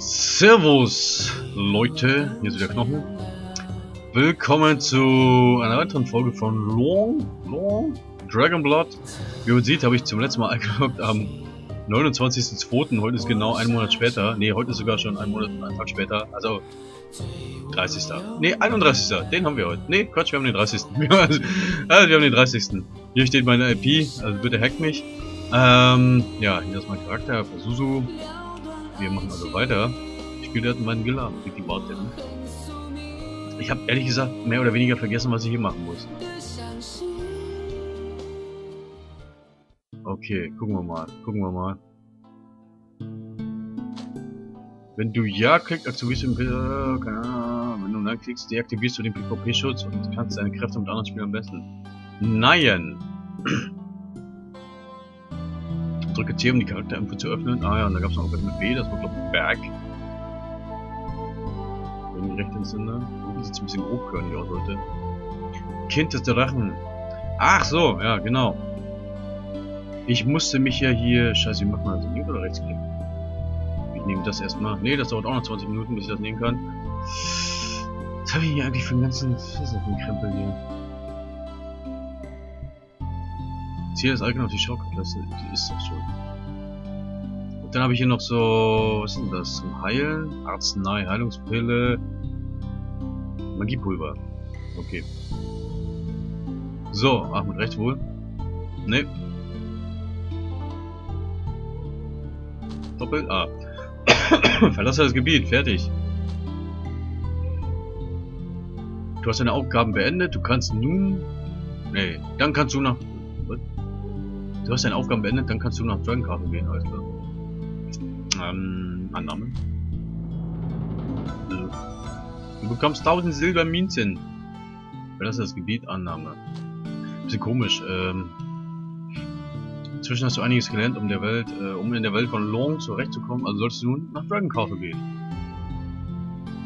Servus, Leute, hier ist wieder Knochen. Willkommen zu einer weiteren Folge von Long, Long, Dragon Blood. Wie man sieht, habe ich zum letzten Mal eingeloggt am 29.02. Heute ist genau ein Monat später. Ne, heute ist sogar schon ein Monat und ein Tag später. Also 30. Ne, 31. Den haben wir heute. Ne, Quatsch, wir haben den 30. also, wir haben den 30. Hier steht meine IP, also bitte hackt mich. Ähm, ja, hier ist mein Charakter, Susu. Wir machen also weiter. Ich spiele jetzt meinen Geladen, wie die Worte. Ich habe ehrlich gesagt mehr oder weniger vergessen, was ich hier machen muss. Okay, gucken wir mal, gucken wir mal. Wenn du Ja klickst, aktivierst du den äh, wenn du Nein klickst, deaktivierst du den PvP-Schutz und kannst deine Kräfte mit anderen Spielern messen. Nein! Drücke C, um die Charakterinfo zu öffnen. Ah ja, und da gab es noch irgendwas mit B, das war glaube ich Berg. Wenn ich recht entsinne. Irgendwie sieht es ein bisschen grobkörnig aus heute. Kind des Drachen. Ach so, ja, genau. Ich musste mich ja hier... Scheiße, wie macht man das? Links oder rechts klicken? Ich nehme das erstmal. Ne, das dauert auch noch 20 Minuten, bis ich das nehmen kann. Was habe ich hier eigentlich für einen ganzen... Krempel hier? Icon auf die Schaukelklasse. Die ist doch schon. Und dann habe ich hier noch so... Was ist denn das? Zum Heilen? Arznei, Heilungspille... Magiepulver. Okay. So, ach, mit rechts wohl. Ne. Doppel A. Verlasse das Gebiet, fertig. Du hast deine Aufgaben beendet, du kannst nun... Nee, dann kannst du nach... Du hast deine Aufgaben beendet, dann kannst du nach Dragon Castle gehen, alles klar. Ähm, Annahme. Du bekommst 1000 Silbermünzen. Verlasse das Gebiet, Annahme. Bisschen komisch, ähm... Inzwischen hast du einiges gelernt, um der Welt, äh, um in der Welt von Long zurechtzukommen, also solltest du nun nach Dragon Castle gehen.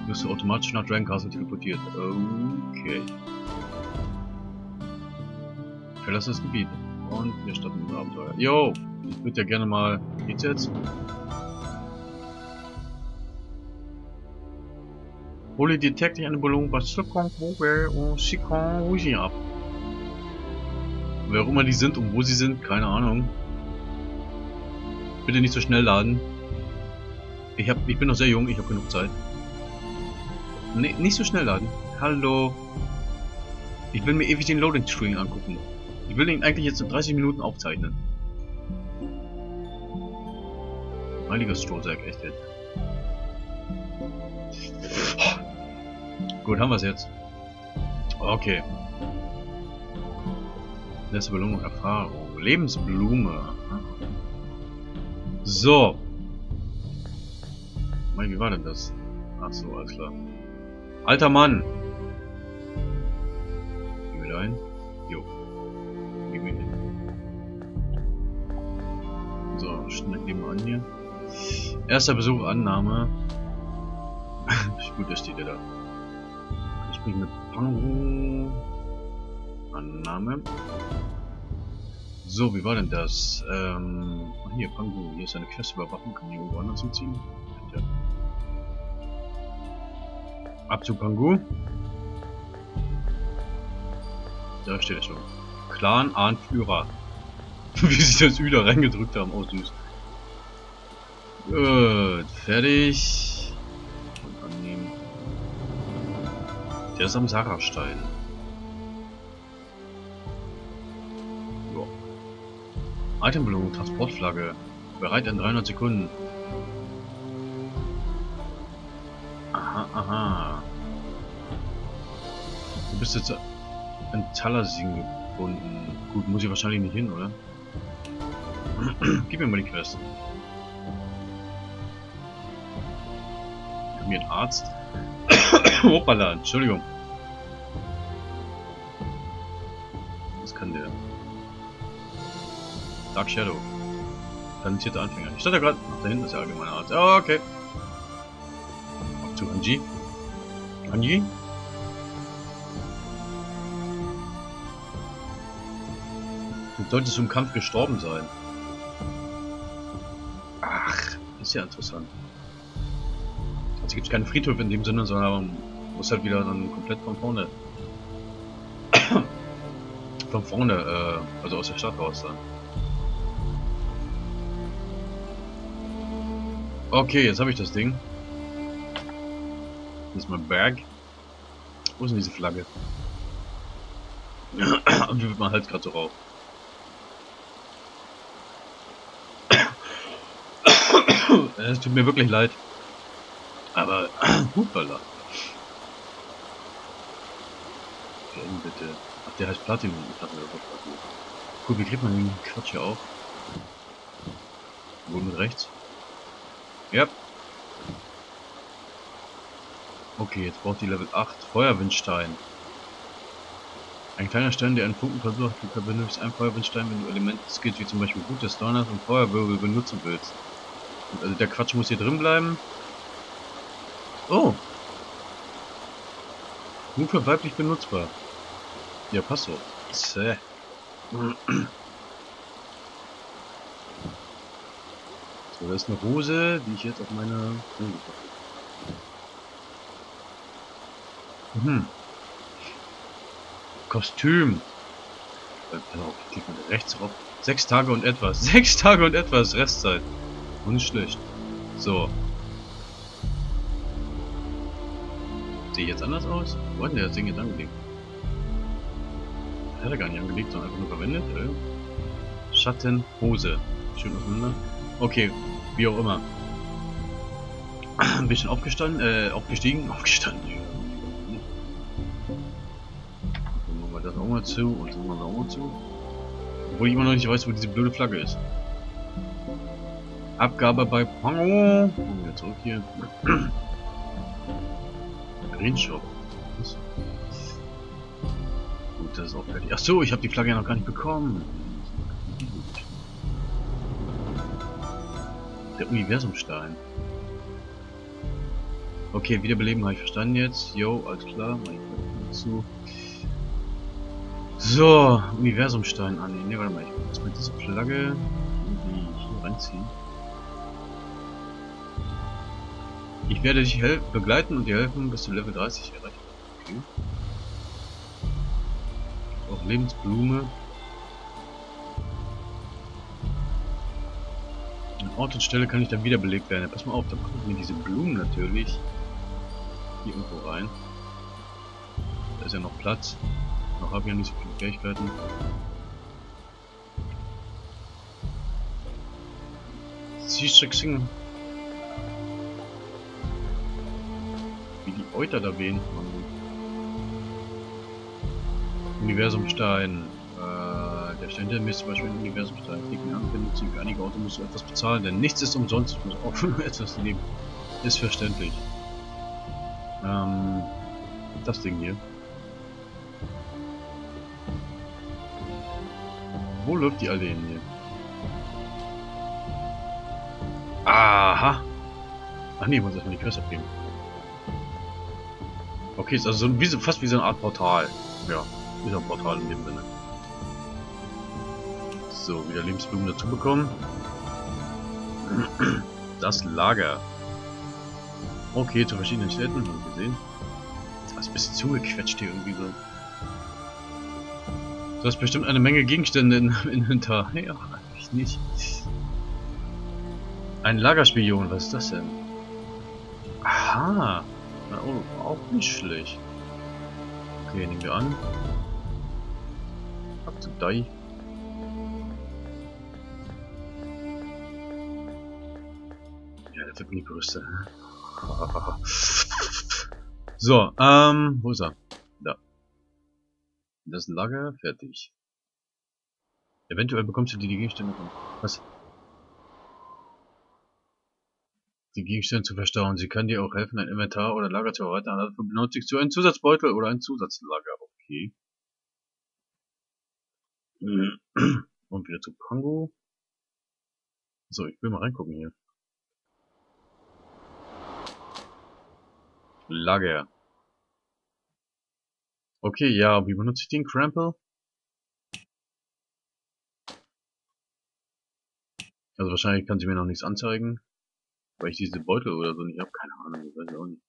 Wirst du automatisch nach Dragon Castle teleportiert. Okay. Verlasse das Gebiet. Und wir starten unser Abenteuer. Yo! Ich würde ja gerne mal... Geht's jetzt? Hole dir täglich eine Belohnung bei Sukong, Wobe und Shikong Wuji ab. Wer auch immer die sind und wo sie sind, keine Ahnung. Bitte nicht so schnell laden. Ich, hab, ich bin noch sehr jung, ich habe genug Zeit. Nee, nicht so schnell laden. Hallo. Ich will mir ewig den Loading Screen angucken. Ich will ihn eigentlich jetzt in 30 Minuten aufzeichnen. Heiliger Strohsack, echt jetzt. Gut, haben wir es jetzt. Okay. Letzte Belohnung, Erfahrung. Lebensblume. So. Mein, wie war denn das? Ach so, alles klar. Alter Mann. An hier. Erster Besuch, Annahme. Gut, der steht ja da. Ich bin mit Pango. Annahme. So, wie war denn das? Ähm, hier, Pangu, hier ist eine Quest überwachen, kann ich irgendwo anders hinziehen? Ja. Ab zu Pangu. Da steht er schon. Clan Anführer. wie sie das Ü da reingedrückt haben, oh süß. Gut, fertig. Und annehmen. Der ist am Sarachstein. Itembelohnung, Transportflagge. Bereit in 300 Sekunden. Aha, aha. Du bist jetzt in Talasin gebunden. Gut, muss ich wahrscheinlich nicht hin, oder? Gib mir mal die Quest. Mir einen Arzt. Hoppala, Entschuldigung. Was kann der? Dark Shadow. Talentierte Anfänger. Ich stand da gerade. Da hinten ist der allgemeine Arzt. Oh, okay. Auf zu Hanji. Hanji? Du solltest im Kampf gestorben sein. Ach, ist ja interessant. Jetzt gibt es keine Friedhöfe in dem Sinne, sondern man muss halt wieder dann komplett von vorne. von vorne, äh, also aus der Stadt raus dann. Okay, jetzt habe ich das Ding. Das ist mein Berg. Wo ist denn diese Flagge? Und wie wird man halt gerade so rauf? Es tut mir wirklich leid. Aber, hupala. Gern bitte. Ach, der heißt Platinum. Ich dachte, der Platinum. Gut, wie kriegt man den Quatsch hier auch? Wo mit rechts? Ja. Okay, jetzt braucht die Level 8 Feuerwindstein. Ein kleiner Stein, der einen Funken versucht, du benötigst einen Feuerwindstein, wenn du Elemente-Skills wie zum Beispiel Gutes des Donners und Feuerwirbel benutzen willst. Also der Quatsch muss hier drin bleiben. Oh. Nur für weiblich benutzbar. Ja, passt so. Zäh. So, da ist eine Hose, die ich jetzt auf meine Hose packe. Mhm. Kostüm. Genau, klickt man rechts drauf. Sechs Tage und etwas. Sechs Tage und etwas Restzeit. Und nicht schlecht. So. Sehe ich jetzt anders aus? Wo hat denn der das Ding jetzt angelegt? Hat er gar nicht angelegt, sondern einfach nur verwendet. Äh? Schatten. Schön auseinander. Okay, wie auch immer. Ein bisschen aufgestanden, äh, aufgestiegen, aufgestanden. Dann machen wir das auch mal zu und dann machen wir auch mal zu. Obwohl ich immer noch nicht weiß, wo diese blöde Flagge ist. Abgabe bei Pango. Wieder zurück hier. Green Shop. Was? Gut, das ist auch fertig. Achso, ich habe die Flagge ja noch gar nicht bekommen. Der Universumstein. Okay, wiederbeleben habe ich verstanden jetzt. Jo, alles klar. Dazu. So, Universumstein an. Ah, ne, warte mal, ich muss mal diese Flagge irgendwie hier reinziehen. Ich werde dich begleiten und dir helfen, bis du Level 30 erreicht Okay. Auch Lebensblume. An Ort und Stelle kann ich dann wiederbelebt werden. Pass mal auf, dann kommen mir diese Blumen natürlich hier irgendwo rein. Da ist ja noch Platz. Noch habe ich ja nicht so viele Fähigkeiten. Seastrixing Euter da wen? Universumstein. Äh, der Stein der Mist zum Beispiel Universumstein. Klicken an, benutzen für einige Orte musst etwas bezahlen, denn nichts ist umsonst. Ich muss auch nur etwas nehmen. Ist verständlich. Ähm, das Ding hier. Wo läuft die Allee hier? Aha! Ach nee, muss erstmal die Quest abgeben. Okay, ist also so wie, fast wie so eine Art Portal. Ja, ist ein Portal in dem Sinne. So, wieder Lebensblumen dazu bekommen. Das Lager. Okay, zu verschiedenen Städten, haben wir gesehen. Das ist ein bisschen zugequetscht hier irgendwie so. Du hast bestimmt eine Menge Gegenstände in, im Inventar. Ja, ich nicht. Ein Lagerspion, was ist das denn? Aha. Oh, auch nicht schlecht. Okay, nehmen wir an. Ab zu Die. Ja, der wird nie größer. so, ähm, wo ist er? Da. Das Lager, fertig. Eventuell bekommst du die, die Gegenstände von... Was? Die Gegenstände zu verstauen. Sie kann dir auch helfen, ein Inventar oder Lager zu erweitern. Dafür benötigst du einen Zusatzbeutel oder ein Zusatzlager. Okay. Und wieder zu Pango. So, ich will mal reingucken hier. Lager. Okay, ja, wie benutze ich den Crample? Also wahrscheinlich kann sie mir noch nichts anzeigen. Weil ich diese Beutel oder so nicht habe, keine Ahnung, ich weiß auch nicht.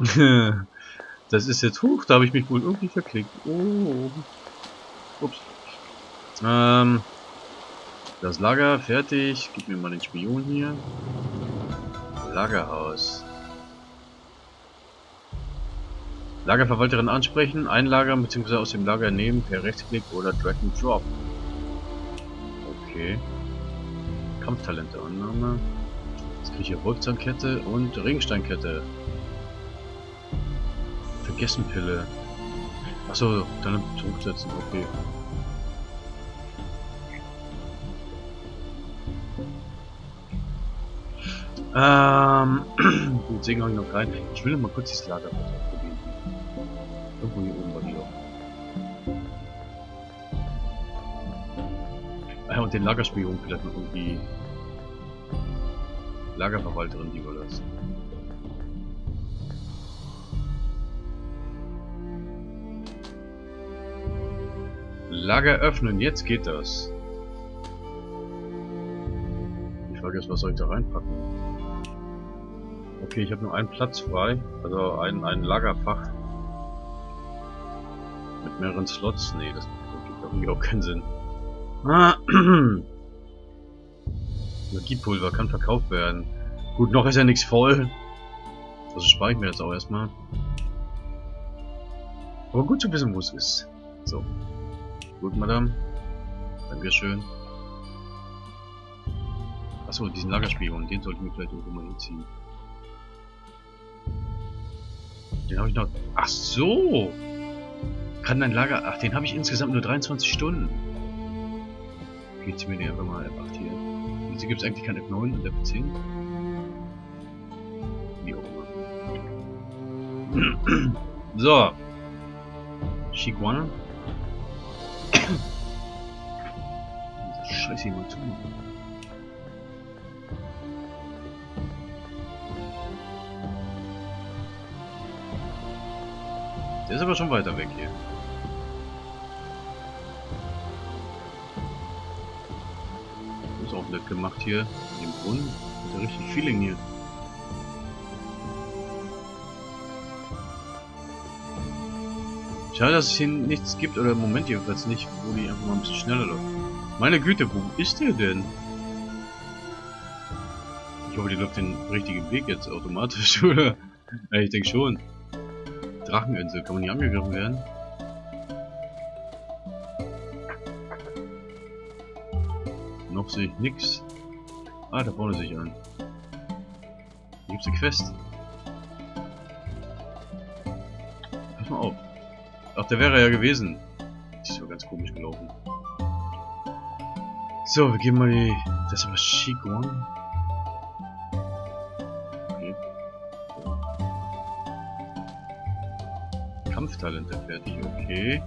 das ist jetzt hoch, da habe ich mich wohl irgendwie verklickt. Oh. Ups. Ähm, das Lager fertig. Gib mir mal den Spion hier. Lagerhaus. Lagerverwalterin ansprechen, einlagern bzw. aus dem Lager nehmen per Rechtsklick oder Drag and Drop. Okay. Kampftalente Annahme. Jetzt kriege ich hier Wolfzahnkette und Regensteinkette. Vergessenpille. Achso, dann Druck setzen, okay. Ähm, deswegen habe ich noch keinen. Ich will noch mal kurz dieses Lager probieren. Und den Lagerspion vielleicht noch irgendwie. Lagerverwalterin, die wir das. Lager öffnen, jetzt geht das. Die Frage ist, was soll ich da reinpacken? Okay, ich habe nur einen Platz frei, also ein, ein Lagerfach. Mit mehreren Slots. Nee, das gibt irgendwie auch keinen Sinn. Energiepulver kann verkauft werden. Gut, noch ist ja nichts voll. Also spare ich mir jetzt auch erstmal. Aber gut zu wissen, wo es ist. So. Gut, Madame. Dankeschön. Achso, diesen Lagerspion, den sollte ich mir vielleicht irgendwo mal hinziehen. Den habe ich noch... Ach so! Kann dein Lager... Ach, den habe ich insgesamt nur 23 Stunden. Zieh mir den einfach mal F8 hier. Wieso gibt es eigentlich kein F9 und F10? Wie auch immer. so. Shiguana. Scheiße, jemand zu. Der ist aber schon weiter weg hier. Das ist nett gemacht hier. In dem Brunnen. Hat ja richtig Feeling hier. Schade, dass es hier nichts gibt, oder im Moment jedenfalls nicht, wo die einfach mal ein bisschen schneller läuft. Meine Güte, wo ist der denn? Ich hoffe, die läuft den richtigen Weg jetzt automatisch, oder? Ich denke schon. Dracheninsel, kann man hier angegriffen werden? Noch sehe ich nichts. Ah, da vorne sehe ich an. Hier gibt's eine Quest. Pass mal auf. Ach, der wäre ja gewesen. Das ist ja ganz komisch gelaufen. So, wir geben mal die... Das ist aber Shiguan. Okay. Kampftalente fertig, okay.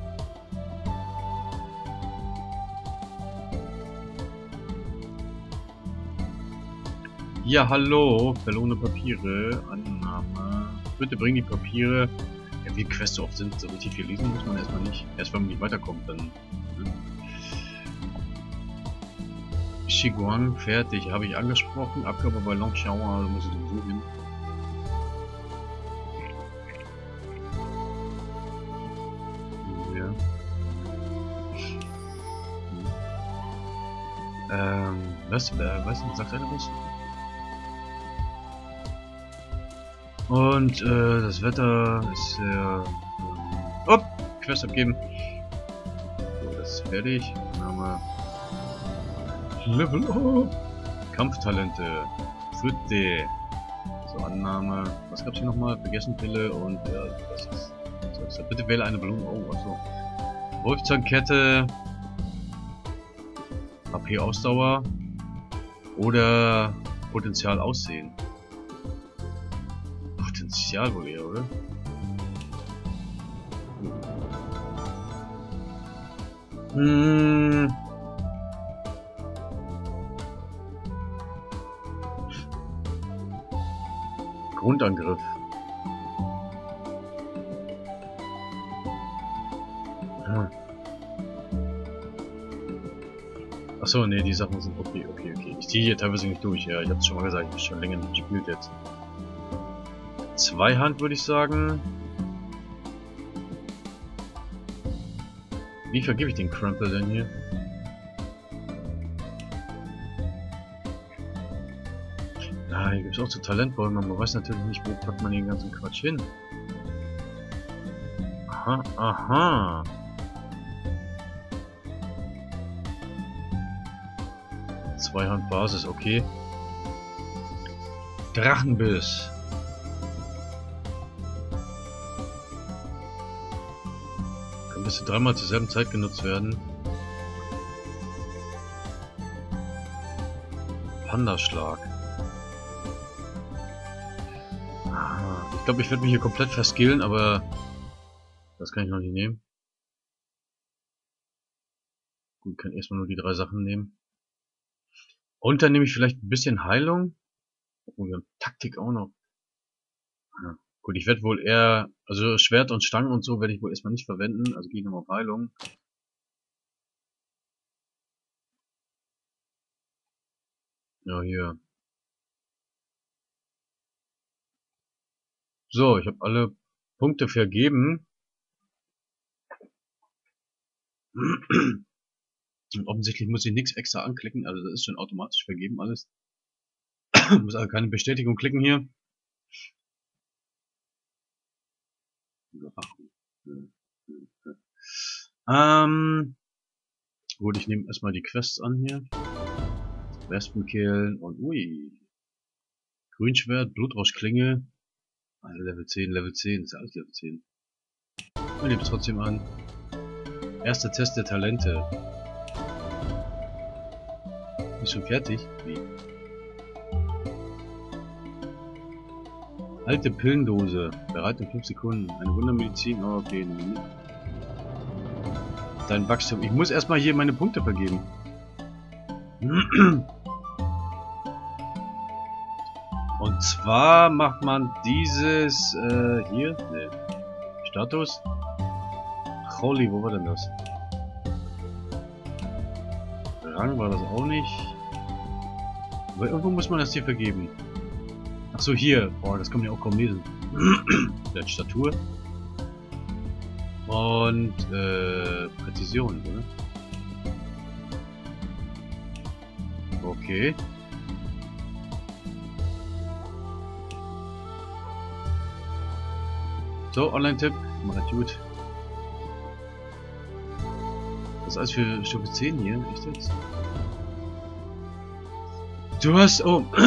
Ja, hallo, verlorene Papiere, Annahme. Bitte bring die Papiere. Ja, wie Quests so oft sind, so richtig viel lesen muss man erstmal nicht. Erst wenn man nicht weiterkommt, dann. Ne? Shiguang, fertig, habe ich angesprochen. Abgabe bei Longshauer, da muss ich sowieso hin. Ja. Ähm, was, äh, was, sagt einer was? Und äh, das Wetter ist sehr... Äh, oh, Quest abgeben. So, das ist fertig. Dann haben wir Level up. Kampftalente. Fritte. So, Annahme. Was gab's hier nochmal? Vergessenpille und ja, das ist. So, bitte wähle eine Blume. Oh, also. Wolfzahnkette. HP Ausdauer. Oder Potenzial Aussehen. Potenzial wohl eher, oder? Hm. Grundangriff. Hm. Achso, nee, die Sachen sind okay, okay, okay. Ich ziehe hier teilweise nicht durch, ja. Ich hab's schon mal gesagt, ich habe schon länger nicht gespielt jetzt. Zweihand würde ich sagen. Wie vergebe ich den Crumple denn hier? Ah, hier gibt es auch so Talentbäume, man weiß natürlich nicht, wo packt man den ganzen Quatsch hin. Aha, aha. Zweihand Basis, okay. Drachenbiss. Bis zu dreimal zur selben Zeit genutzt werden. Pandaschlag. Ah, ich glaube, ich werde mich hier komplett verskillen, aber das kann ich noch nicht nehmen. Gut, kann erstmal nur die drei Sachen nehmen. Und dann nehme ich vielleicht ein bisschen Heilung. Oh, wir haben Taktik auch noch. Ja. Gut, ich werde wohl eher, also Schwert und Stangen und so werde ich wohl erstmal nicht verwenden. Also gehe nochmal auf Heilung. Ja, hier. So, ich habe alle Punkte vergeben. Und offensichtlich muss ich nichts extra anklicken, also das ist schon automatisch vergeben alles. muss also keine Bestätigung klicken hier. Ähm, gut, ich nehme erstmal die Quests an hier. Wespenkehlen und ui. Grünschwert, Blutrauschklinge. Also Level 10, Level 10, ist ja alles Level 10. Wir nehmen es trotzdem an. Erster Test der Talente. Ist schon fertig? Wie? Alte Pillendose. Bereit in 5 Sekunden. Eine Wundermedizin. Oh, okay. Dein Wachstum. Ich muss erstmal hier meine Punkte vergeben. Und zwar macht man dieses äh, hier. Ne. Status. Holy, wo war denn das? Rang war das auch nicht. Aber irgendwo muss man das hier vergeben. Achso, hier. Boah, das kann man ja auch kaum lesen. Statur. Und, äh, Präzision, oder? Okay. So, Online-Tipp. Macht gut. Was ist alles für Stufe 10 hier? Echt jetzt? Du hast... Oh.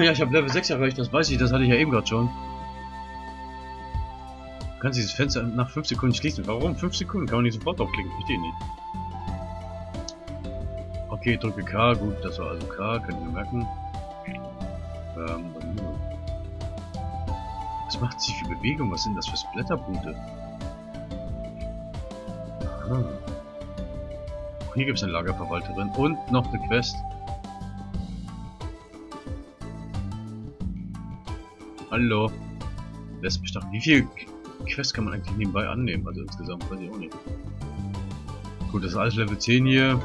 ja, ich habe Level 6 erreicht, das weiß ich, das hatte ich ja eben gerade schon. Du kannst dieses Fenster nach 5 Sekunden schließen. Warum 5 Sekunden? Kann man nicht sofort draufklicken? Verstehe nicht. Okay, drücke K. Gut, das war also K. Kann ich mir merken. Ähm, was macht sie für Bewegung? Was sind das für Splatterpunkte? Ah. Hier gibt es eine Lagerverwalterin und noch eine Quest. Hallo. Wespenstachel. Wie viel Quests kann man eigentlich nebenbei annehmen? Also insgesamt weiß ich auch nicht. Gut, das ist alles Level 10 hier.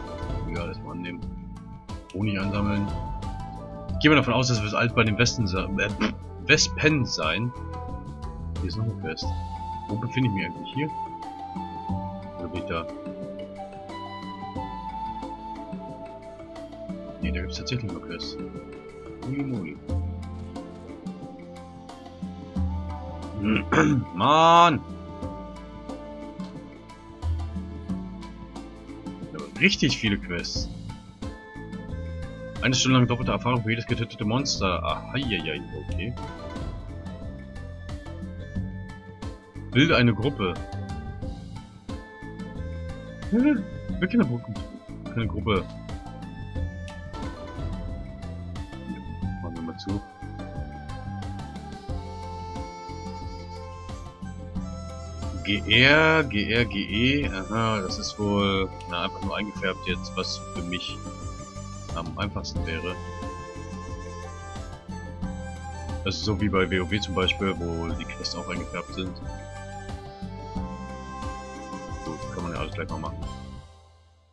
Ja, das mal annehmen. Honig ansammeln. Ich gehe mal davon aus, dass wir es alt bei den Westen äh, Wespen sein. Hier ist noch eine Quest. Wo befinde ich mich eigentlich? Hier? Oder bin ich da? Ne, da gibt es tatsächlich noch Quests. Ui, ui. Mann! Richtig viele Quests. Eine Stunde lang doppelte Erfahrung für jedes getötete Monster. Ah, ja, okay. Bilde eine Gruppe. Wir keine, keine Gruppe. Machen wir mal zu. GR, GR, GE, aha, das ist wohl na, einfach nur eingefärbt jetzt, was für mich am einfachsten wäre. Das ist so wie bei WoW zum Beispiel, wo die Quests auch eingefärbt sind. Gut, kann man ja alles gleich mal machen.